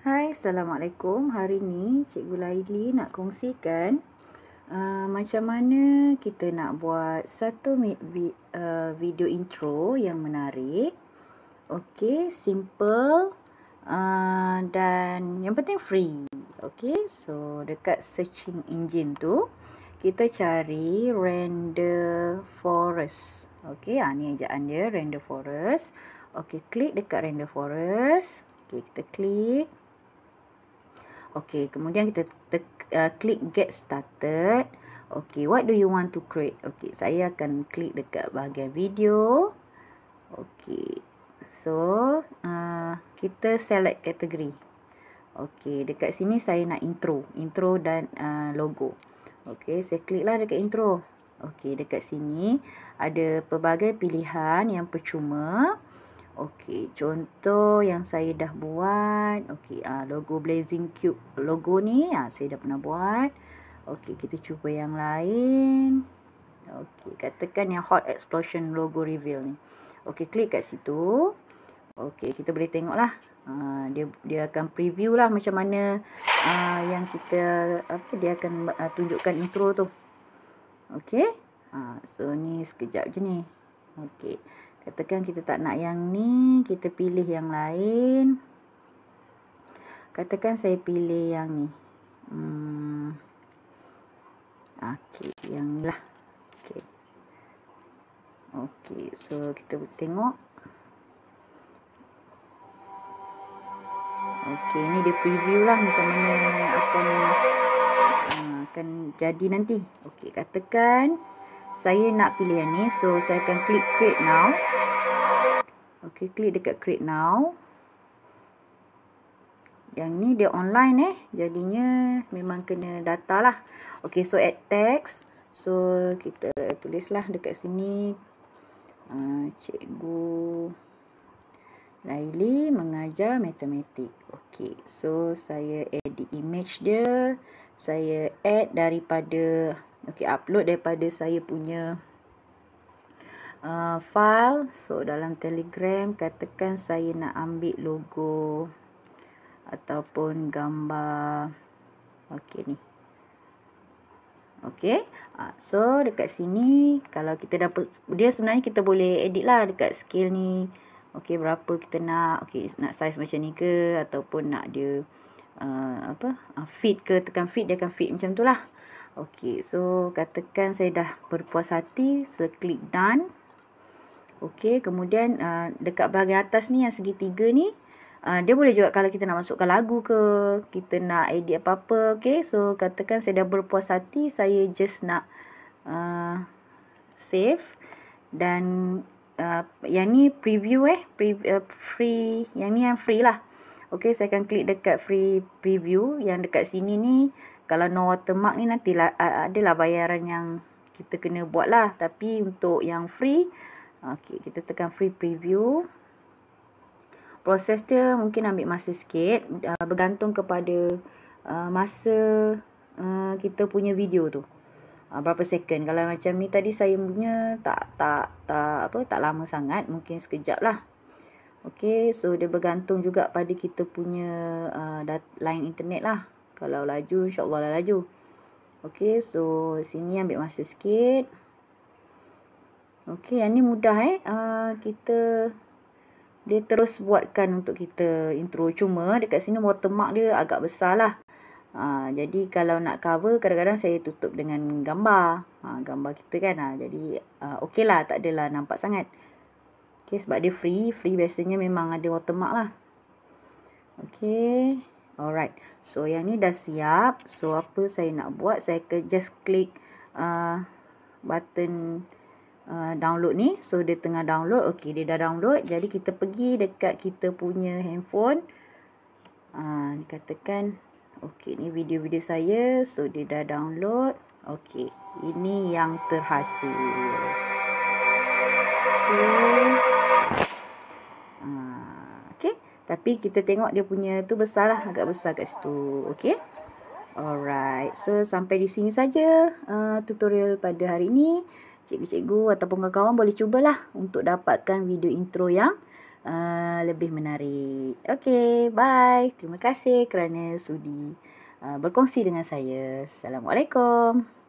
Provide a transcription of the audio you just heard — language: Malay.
Hai, Assalamualaikum. Hari ni Cikgu Laili nak kongsikan uh, macam mana kita nak buat satu uh, video intro yang menarik. Okey, simple uh, dan yang penting free. Okey, so dekat searching engine tu kita cari render forest. Okey, ah ni ejaan dia render forest. Okey, klik dekat render forest. Okey, kita klik. Okey, kemudian kita uh, klik get started. Okey, what do you want to create? Okey, saya akan klik dekat bahagian video. Okey. So, uh, kita select kategori. Okey, dekat sini saya nak intro, intro dan uh, logo. Okey, saya kliklah dekat intro. Okey, dekat sini ada pelbagai pilihan yang percuma. Okey, contoh yang saya dah buat. Okey, uh, logo Blazing Cube. Logo ni uh, saya dah pernah buat. Okey, kita cuba yang lain. Okey, katakan yang Hot Explosion logo reveal ni. Okey, klik kat situ. Okey, kita boleh tengok lah. Uh, dia dia akan preview lah macam mana uh, yang kita apa dia akan uh, tunjukkan intro tu. Okey. Uh, so ni sekejap je ni. Okey. Katakan kita tak nak yang ni, kita pilih yang lain. Katakan saya pilih yang ni. Hmm. Okey, yang ni lah. Okey. Okey, so kita tengok. Okey, ni dia preview lah macam mana akan uh, akan jadi nanti. Okey, katakan saya nak pilih yang ni. So, saya akan klik create now. Okey, klik dekat create now. Yang ni dia online eh. Jadinya memang kena data lah. Okey, so add text. So, kita tulislah dekat sini. Uh, cikgu Laili mengajar matematik. Okey, so saya edit image dia. Saya add daripada Okey, upload daripada saya punya uh, file. So, dalam Telegram, katakan saya nak ambil logo ataupun gambar. Okey, ni. Okey. Uh, so, dekat sini, kalau kita dapat, dia sebenarnya kita boleh edit lah dekat scale ni. Okey, berapa kita nak. Okey, nak size macam ni ke ataupun nak dia uh, apa uh, fit ke, tekan fit, dia akan fit macam tu lah. Okey, so katakan saya dah berpuas hati, saya klik done. Okey, kemudian uh, dekat bahagian atas ni yang segitiga ni, uh, dia boleh juga kalau kita nak masukkan lagu ke, kita nak edit apa-apa. Okey, so katakan saya dah berpuas hati, saya just nak uh, save. Dan uh, yang ni preview eh, pre, uh, free, yang ni yang free lah. Okey, saya akan klik dekat free preview yang dekat sini ni kalau no watermark ni nanti lah, adalah bayaran yang kita kena buat lah. Tapi untuk yang free, okay, kita tekan free preview. Proses dia mungkin ambil masa sikit. Uh, bergantung kepada uh, masa uh, kita punya video tu. Uh, berapa second. Kalau macam ni tadi saya punya tak tak tak apa tak lama sangat. Mungkin sekejap lah. Okay, so dia bergantung juga pada kita punya uh, line internet lah. Kalau laju, insyaAllah lah laju. Okey, so sini ambil masa sikit. Okey, yang ni mudah eh. Uh, kita, dia terus buatkan untuk kita intro. Cuma dekat sini watermark dia agak besar lah. Uh, jadi kalau nak cover, kadang-kadang saya tutup dengan gambar. Uh, gambar kita kan. Uh, jadi uh, okey lah, tak adalah nampak sangat. Okey, sebab dia free. Free biasanya memang ada watermark lah. Okey. Alright. So yang ni dah siap. So apa saya nak buat? Saya ke just klik uh, button uh, download ni. So dia tengah download. Okey, dia dah download. Jadi kita pergi dekat kita punya handphone. Uh, katakan okey ni video-video saya. So dia dah download. Okey, ini yang terhasil. Okay. Tapi kita tengok dia punya tu besar lah. Agak besar kat situ. Okay. Alright. So sampai di sini saja uh, tutorial pada hari ini. Cikgu-cikgu ataupun kawan-kawan boleh cubalah untuk dapatkan video intro yang uh, lebih menarik. Okay, bye. Terima kasih kerana sudi uh, berkongsi dengan saya. Assalamualaikum.